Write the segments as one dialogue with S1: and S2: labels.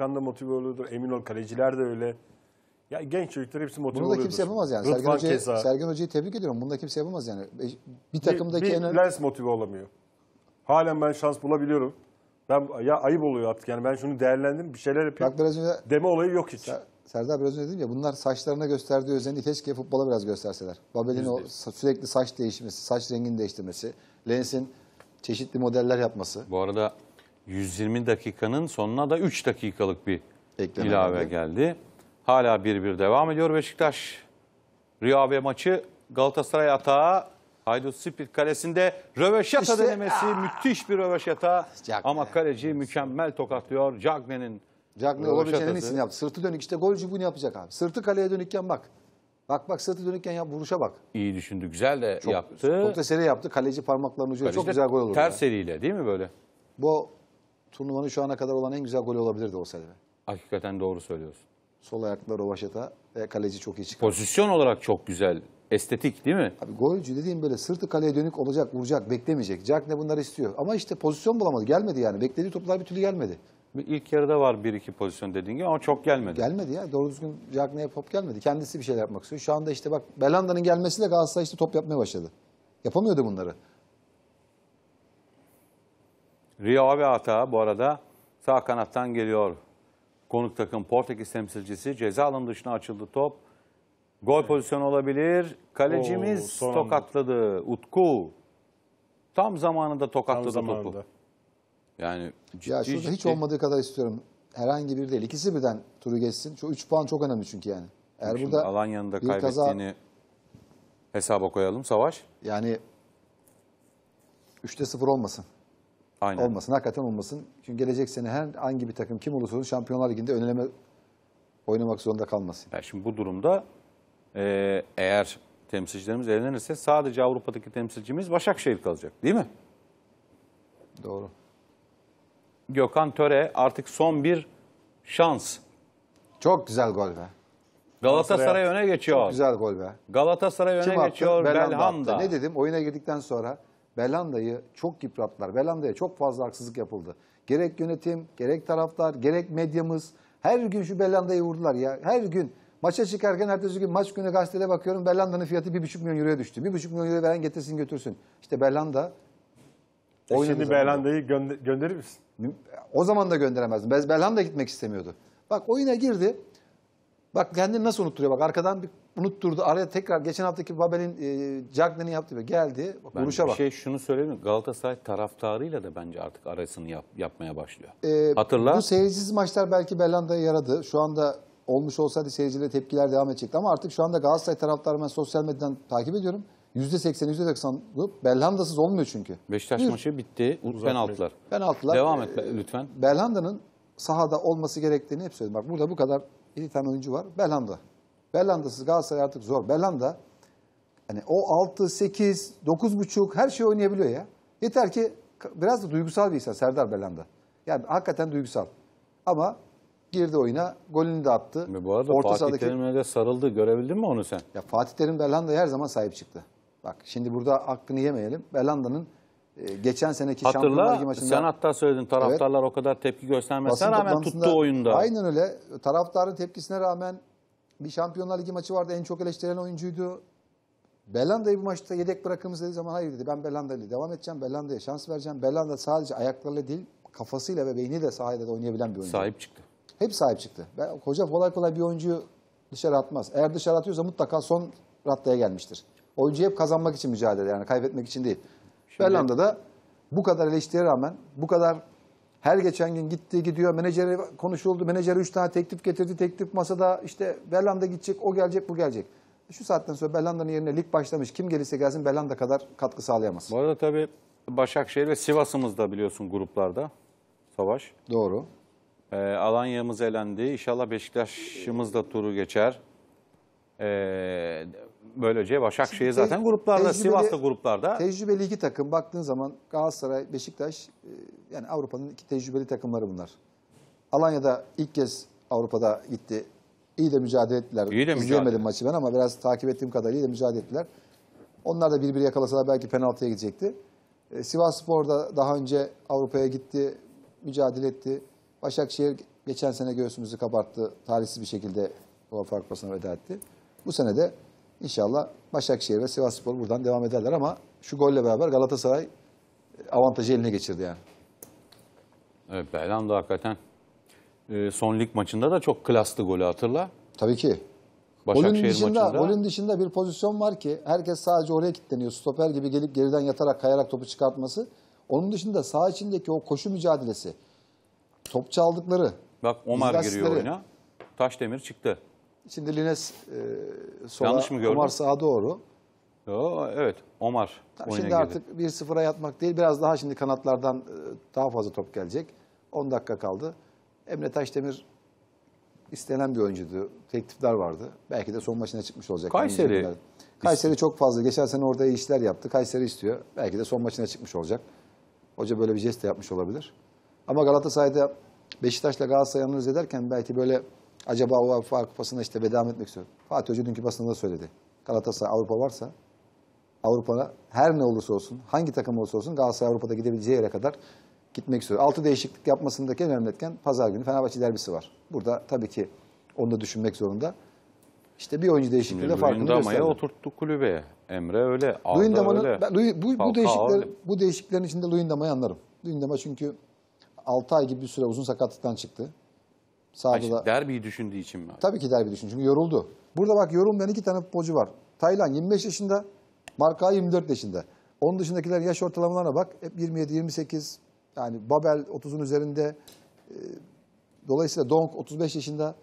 S1: Hakan da motive oluyordur. Emin ol kaleciler de öyle. Ya genç çocuklar hepsi motive
S2: Bunu da
S1: oluyordur.
S2: kimse yapamaz yani. Sergen Hoca'yı. Sergen Hoca'yı tebrik ediyorum. Bunu da kimse yapamaz yani. Bir
S1: Bir-
S2: takımdaki
S1: bir
S2: en önemli...
S1: Lens motive olamıyor. Halen ben şans bulabiliyorum. Ben ya ayıp oluyor artık yani ben şunu değerlendireyim bir şeyler yapayım.
S2: Bak biraz önce
S1: Deme olayı yok hiç.
S2: Ser- Serdar biraz önce dedim ya bunlar saçlarına gösterdiği özeni keşke futbola biraz gösterseler. Babel'in o sürekli saç değişmesi, saç rengini değiştirmesi, Lens'in çeşitli modeller yapması.
S3: Bu arada 120 dakikanın sonuna da 3 dakikalık bir
S2: Ekleme
S3: ilave
S2: geldi.
S3: geldi. Hala 1-1 devam ediyor Beşiktaş. Rio Ave maçı Galatasaray atağı Haydut Split kalesinde röveşata
S2: İşte-
S3: denemesi müthiş bir röveşata
S2: Cagne.
S3: ama kaleci mükemmel tokatlıyor. Cagne'nin
S2: Cagney
S3: Röveşatası.
S2: olabileceğinin en iyisini yaptı. Sırtı dönük işte golcü bunu yapacak abi. Sırtı kaleye dönükken bak. Bak bak sırtı dönükken yap vuruşa bak.
S3: iyi düşündü. Güzel de
S2: Çok,
S3: yaptı.
S2: Çok da seri yaptı. Kaleci parmaklarının ucuyla çok güzel gol olurdu.
S3: Ters eliyle değil mi böyle?
S2: Bu turnuvanın şu ana kadar olan en güzel golü olabilirdi o sene.
S3: Hakikaten doğru söylüyorsun.
S2: Sol ayakla Rovaşata ve kaleci çok iyi çıkardı.
S3: Pozisyon olarak çok güzel. Estetik değil mi?
S2: Abi golcü dediğim böyle sırtı kaleye dönük olacak, vuracak, beklemeyecek. Jack ne bunları istiyor. Ama işte pozisyon bulamadı. Gelmedi yani. Beklediği toplar bir türlü gelmedi.
S3: İlk yarıda var bir iki pozisyon dediğin gibi ama çok gelmedi.
S2: Gelmedi ya. Doğru düzgün Jack ne top gelmedi. Kendisi bir şeyler yapmak istiyor. Şu anda işte bak Belanda'nın gelmesiyle Galatasaray işte top yapmaya başladı. Yapamıyordu bunları.
S3: Rio Ave hata bu arada sağ kanattan geliyor. Konuk takım Portekiz temsilcisi ceza alanı dışına açıldı top. Gol pozisyonu olabilir. Kalecimiz
S1: Oo, son anda.
S3: tokatladı. Utku. Tam zamanında
S1: Tam
S3: tokatladı
S1: zamanında.
S3: topu. Yani ciddi
S2: Ya şurada
S3: ciddi.
S2: hiç olmadığı kadar istiyorum. Herhangi bir değil. İkisi birden turu geçsin. Şu 3 puan çok önemli çünkü yani. Eğer
S3: Şimdi
S2: burada
S3: Alanya'nın da
S2: bir kaza-
S3: kaybettiğini hesaba koyalım. Savaş.
S2: yani 3'te 0 olmasın.
S3: Aynen.
S2: Olmasın. Hakikaten olmasın. Çünkü gelecek sene her hangi bir takım kim olursa olsun Şampiyonlar Ligi'nde önleme oynamak zorunda kalmasın.
S3: Yani şimdi bu durumda e, eğer temsilcilerimiz elenirse sadece Avrupa'daki temsilcimiz Başakşehir kalacak değil mi?
S2: Doğru.
S3: Gökhan Töre artık son bir şans.
S2: Çok güzel gol be.
S3: Galatasaray öne geçiyor.
S2: Güzel gol be.
S3: Galatasaray
S2: Kim
S3: öne
S2: attı?
S3: geçiyor.
S2: Belhanda
S3: Belhanda.
S2: Ne dedim? Oyuna girdikten sonra Belhanda'yı çok yıprattılar. Belhanda'ya çok fazla haksızlık yapıldı. Gerek yönetim, gerek taraftar, gerek medyamız. Her gün şu Belhanda'yı vurdular ya. Her gün. Maça çıkarken ertesi gün maç günü gazetede bakıyorum Belhanda'nın fiyatı 1,5 milyon euroya düştü. 1,5 milyon euro veren getirsin götürsün. İşte Belhanda
S1: E Şimdi
S2: zaten.
S1: Belanda'yı gönder gönderir misin?
S2: O zaman da gönderemezdim. Belhanda gitmek istemiyordu. Bak oyuna girdi. Bak kendini nasıl unutturuyor. Bak arkadan bir unutturdu. Araya tekrar geçen haftaki Babel'in e, Cagney'ini yaptı. Ve geldi. Bak,
S3: Ben
S2: vuruşa
S3: bir
S2: bak.
S3: şey şunu söyleyeyim mi? Galatasaray taraftarıyla da bence artık arasını yap- yapmaya başlıyor.
S2: Ee,
S3: Hatırla.
S2: Bu seyircisiz maçlar belki Belhanda'ya yaradı. Şu anda olmuş olsaydı seyircilere tepkiler devam edecekti. Ama artık şu anda Galatasaray taraftarı ben sosyal medyadan takip ediyorum. %80, %90 Belhanda'sız olmuyor çünkü.
S3: Beşiktaş
S2: Bir
S3: maçı bitti. Penaltılar.
S2: Penaltılar.
S3: Devam
S2: Ee,
S3: et lütfen.
S2: Belhanda'nın sahada olması gerektiğini hep söyledim. Bak burada bu kadar 7 tane oyuncu var. Belhanda. Belhanda'sız Galatasaray artık zor. Belhanda hani o 6, 8, 9,5 her şey oynayabiliyor ya. Yeter ki biraz da duygusal bir insan Serdar Belhanda. Yani hakikaten duygusal. Ama girdi oyuna, golünü de attı.
S3: Ve bu arada
S2: Orta
S3: Fatih
S2: sahadaki
S3: Terim'e de sarıldı. Görebildin mi onu sen?
S2: ya Fatih Terim Belhanda'ya her zaman sahip çıktı. Bak şimdi burada hakkını yemeyelim. Belhanda'nın geçen seneki Şampiyonlar Ligi
S3: Hatırla
S2: maçında
S3: sen hatta söyledin taraftarlar o kadar tepki göstermesine rağmen tuttu oyunda.
S2: Aynen öyle. Taraftarın tepkisine rağmen bir Şampiyonlar Ligi maçı vardı. En çok eleştirilen oyuncuydu. Belhanda'yı bu maçta yedek bırakırız dediği zaman hayır dedi. Ben Belhanda ile devam edeceğim. Belhanda'ya şans vereceğim. Belhanda sadece ayaklarıyla değil kafasıyla ve beyniyle de sahada da oynayabilen bir oyuncu.
S3: Sahip çıktı.
S2: Hep sahip çıktı. Ben, hoca kolay kolay bir oyuncuyu dışarı atmaz. Eğer dışarı atıyorsa mutlaka son raddaya gelmiştir. Oyuncu hep kazanmak için mücadele yani kaybetmek için değil. Belhanda da bu kadar eleştiriye rağmen bu kadar her geçen gün gitti gidiyor menajeri konuşuldu. Menajeri 3 tane teklif getirdi. Teklif masada işte Belhanda gidecek o gelecek bu gelecek. Şu saatten sonra Belhanda'nın yerine lig başlamış. Kim gelirse gelsin Belhanda kadar katkı sağlayamaz.
S3: Bu arada tabii Başakşehir ve Sivas'ımız da biliyorsun gruplarda. Savaş.
S2: Doğru.
S3: Ee, Alanya'mız elendi. İnşallah Beşiktaş'ımız da turu geçer. Ee, böylece Başakşehir
S2: Te-
S3: zaten gruplarda,
S2: tecrübeli-
S3: Sivas da gruplarda.
S2: Tecrübeli iki takım baktığın zaman Galatasaray, Beşiktaş e, yani Avrupa'nın iki tecrübeli takımları bunlar. Alanya'da ilk kez Avrupa'da gitti. İyi de mücadele ettiler.
S3: İyi de mücadele.
S2: İzleyemedim maçı ben ama biraz takip ettiğim kadarıyla iyi de mücadele ettiler. Onlar da birbiri yakalasalar belki penaltıya gidecekti. E, Sivas Spor da daha önce Avrupa'ya gitti, mücadele etti. Başakşehir Geçen sene göğsümüzü kabarttı. Talihsiz bir şekilde Avrupa Kupası'na veda etti. Bu sene de inşallah Başakşehir ve Sivasspor buradan devam ederler ama şu golle beraber Galatasaray avantajı eline geçirdi yani.
S3: Evet Belhanda hakikaten e, son lig maçında da çok klastı golü hatırla.
S2: Tabii ki.
S3: Başakşehir
S2: Golün dışında,
S3: maçında.
S2: golün dışında bir pozisyon var ki herkes sadece oraya kilitleniyor. Stoper gibi gelip geriden yatarak kayarak topu çıkartması. Onun dışında saha içindeki o koşu mücadelesi, top çaldıkları.
S3: Bak Omar giriyor oyuna. Taşdemir çıktı.
S2: Şimdi Lines e, sola,
S3: Yanlış mı gördüm?
S2: Omar sağa doğru.
S3: Yo, evet Omar
S2: Tabii
S3: oyuna
S2: şimdi
S3: girdi.
S2: artık 1-0'a yatmak değil. Biraz daha şimdi kanatlardan e, daha fazla top gelecek. 10 dakika kaldı. Emre Taşdemir istenen bir oyuncuydu. Teklifler vardı. Belki de son maçına çıkmış olacak.
S3: Kayseri.
S2: Kayseri çok fazla. Geçen sene orada iyi işler yaptı. Kayseri istiyor. Belki de son maçına çıkmış olacak. Hoca böyle bir jest de yapmış olabilir. Ama Galatasaray'da Beşiktaş'la Galatasaray'ı analiz ederken belki böyle acaba o Avrupa Kupası'na işte veda mı etmek istiyor. Fatih Hoca dünkü basında da söyledi. Galatasaray Avrupa varsa Avrupa'na her ne olursa olsun, hangi takım olursa olsun Galatasaray Avrupa'da gidebileceği yere kadar gitmek istiyor. Altı değişiklik yapmasındaki en önemli etken pazar günü Fenerbahçe derbisi var. Burada tabii ki onu da düşünmek zorunda. İşte bir oyuncu değişikliği de farkını gösterdi.
S3: oturttu kulübe. Emre öyle. Arda öyle.
S2: ben Luy- bu, bu
S3: öyle.
S2: bu değişikliklerin içinde Luyendama'yı anlarım. Luyendama çünkü 6 ay gibi bir süre uzun sakatlıktan çıktı. Sağda da
S3: derbiyi düşündüğü için mi?
S2: tabii ki derbi düşün çünkü yoruldu. Burada bak yorulmayan iki tane futbolcu var. Taylan 25 yaşında, Marka 24 yaşında. Onun dışındakiler yaş ortalamalarına bak. Hep 27, 28. Yani Babel 30'un üzerinde. Ee, Dolayısıyla Donk 35 yaşında.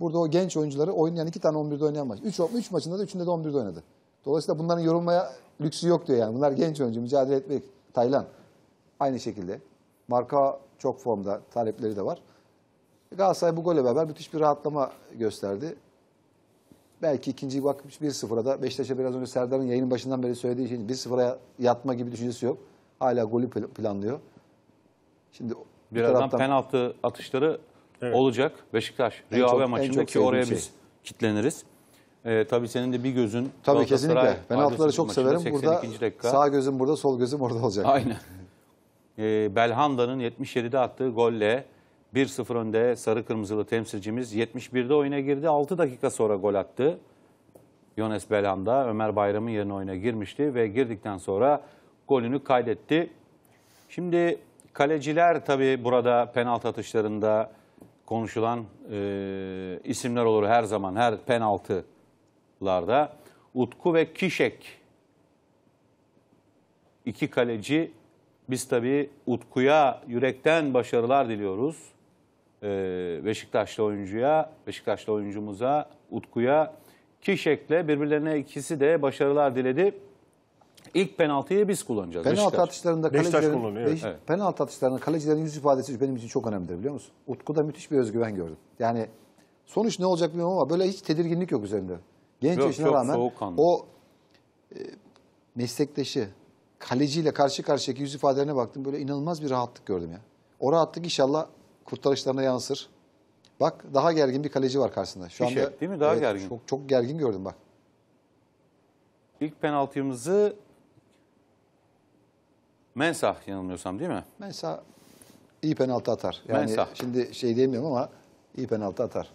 S2: Burada o genç oyuncuları oynayan iki tane 11'de oynayan maç. 3 üç maçında da üçünde de 11'de oynadı. Dolayısıyla bunların yorulmaya lüksü yok diyor yani. Bunlar genç oyuncu, mücadele etmek. Taylan aynı şekilde. Marka çok formda, talepleri de var. Galatasaray bu golle beraber müthiş bir rahatlama gösterdi. Belki ikinci bakmış 1-0'a da Beşiktaş'a biraz önce Serdar'ın yayının başından beri söylediği şey 1-0'a yatma gibi düşüncesi yok. Hala golü pl- planlıyor. Şimdi
S3: Birazdan
S2: taraftan-
S3: penaltı atışları
S1: Evet.
S3: olacak. Beşiktaş, Rio Ave maçında ki oraya
S2: şey.
S3: biz kitleniriz. Ee, tabii senin de bir gözün
S2: Tabii kesinlikle. Penaltıları çok severim. Burada
S3: 82. dakika.
S2: sağ gözüm burada, sol gözüm orada olacak.
S3: Aynen. Ee, Belhanda'nın 77'de attığı golle 1-0 önde sarı kırmızılı temsilcimiz 71'de oyuna girdi. 6 dakika sonra gol attı. Yones Belhanda Ömer Bayram'ın yerine oyuna girmişti ve girdikten sonra golünü kaydetti. Şimdi kaleciler tabii burada penaltı atışlarında konuşulan e, isimler olur her zaman her penaltılarda. Utku ve Kişek iki kaleci. Biz tabii Utku'ya yürekten başarılar diliyoruz. Ee, Beşiktaşlı oyuncuya, Beşiktaşlı oyuncumuza, Utku'ya, Kişek'le birbirlerine ikisi de başarılar diledi. İlk penaltıyı biz kullanacağız.
S2: Penaltı
S3: Beşiktaş.
S2: atışlarında kalecilerin. Beş-
S3: Evet.
S2: penaltı atışlarında kalecilerin yüz ifadesi benim için çok önemlidir biliyor musun? Utku'da müthiş bir özgüven gördüm. Yani sonuç ne olacak bilmiyorum ama böyle hiç tedirginlik yok üzerinde. Genç
S3: Yok,
S2: yaşına rağmen o e, meslektaşı kaleciyle karşı karşıyaki yüz ifadelerine baktım. Böyle inanılmaz bir rahatlık gördüm ya. O rahatlık inşallah kurtarışlarına yansır. Bak daha gergin bir kaleci var karşısında. Şu anda
S3: değil mi? Daha gergin.
S2: Çok, çok gergin gördüm bak.
S3: İlk penaltımızı Mensah yanılmıyorsam değil mi?
S2: Mesela iyi penaltı atar. Yani
S3: Mensah.
S2: şimdi şey diyemiyorum ama iyi penaltı atar.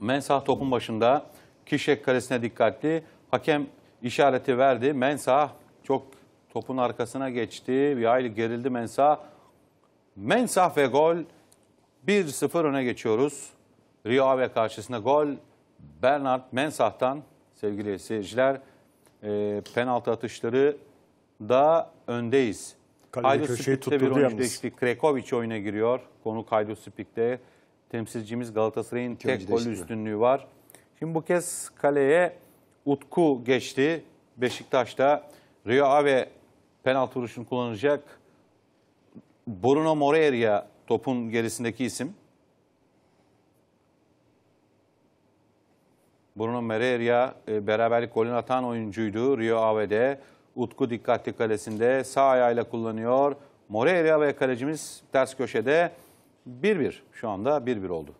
S3: Mensah topun başında. Kişek kalesine dikkatli. Hakem işareti verdi. Mensah çok topun arkasına geçti. Bir hayli gerildi Mensah. Mensah ve gol. 1-0 öne geçiyoruz. Rio Ave karşısında gol. Bernard Mensah'tan sevgili seyirciler. E, penaltı atışları da öndeyiz.
S1: Kaleci
S3: Haydut Spik'te bir oyuncu değişikliği. Krekovic oyuna giriyor. Konu Haydut Spik'te. Temsilcimiz Galatasaray'ın tek golü üstünlüğü var. Şimdi bu kez kaleye Utku geçti. Beşiktaş'ta Rio Ave penaltı vuruşunu kullanacak. Bruno Moreira topun gerisindeki isim. Bruno Moreira e, beraberlik golünü atan oyuncuydu Rio Ave'de. Utku dikkatli kalesinde sağ ayağıyla kullanıyor. Moreira ve kalecimiz ters köşede 1-1 şu anda 1-1 oldu.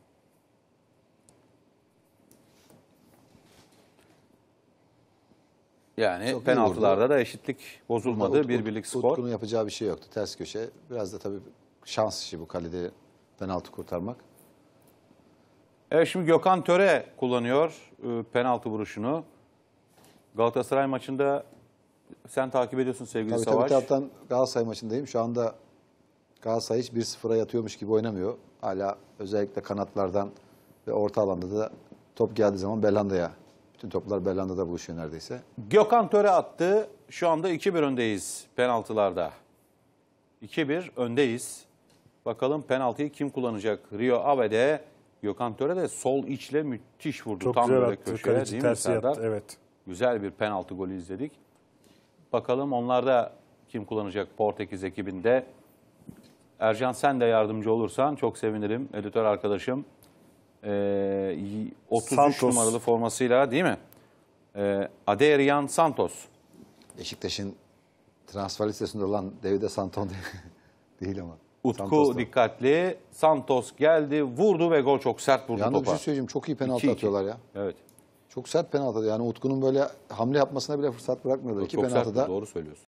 S3: Yani
S2: Çok
S3: penaltılarda da eşitlik bozulmadı.
S2: Utku-
S3: bir birlik skor.
S2: Utku'nun yapacağı bir şey yoktu. Ters köşe. Biraz da tabii şans işi bu kalede penaltı kurtarmak.
S3: Evet şimdi Gökhan Töre kullanıyor e, penaltı vuruşunu. Galatasaray maçında sen takip ediyorsun sevgili
S2: Tabii tabii
S3: Savaş.
S2: bir taraftan Galatasaray maçındayım. Şu anda Galatasaray hiç 1-0'a yatıyormuş gibi oynamıyor. Hala özellikle kanatlardan ve orta alanda da top geldiği zaman Belhanda'ya. Bütün toplar Belhanda'da buluşuyor neredeyse.
S3: Gökhan Töre attı. Şu anda 2-1 öndeyiz penaltılarda. 2-1 öndeyiz. Bakalım penaltıyı kim kullanacak? Rio Ave'de Gökhan Töre de sol içle müthiş vurdu.
S1: Çok
S3: Tam
S1: güzel
S3: böyle
S1: attı.
S3: köşeye
S1: Kaleci
S3: değil mi
S1: tersi
S3: Serdar?
S1: yattı. Evet.
S3: Güzel bir penaltı golü izledik. Bakalım onlarda kim kullanacak Portekiz ekibinde? Ercan sen de yardımcı olursan çok sevinirim. Editör arkadaşım. Ee, 33
S1: Santos.
S3: numaralı formasıyla değil mi? Ee, Adrian Santos.
S2: Beşiktaş'ın transfer listesinde olan Davide Santon değil ama.
S3: Utku
S2: Santos da.
S3: dikkatli. Santos geldi, vurdu ve gol çok sert vurdu
S2: Yalnız bir
S3: topa.
S2: şey söyleyeyim çok iyi penaltı
S3: 2-2.
S2: atıyorlar ya.
S3: Evet.
S2: Çok sert penaltı. Yani Utku'nun böyle hamle yapmasına bile fırsat bırakmıyorlar. İki
S3: çok sert
S2: penaltıda
S3: vurdu, doğru söylüyorsun.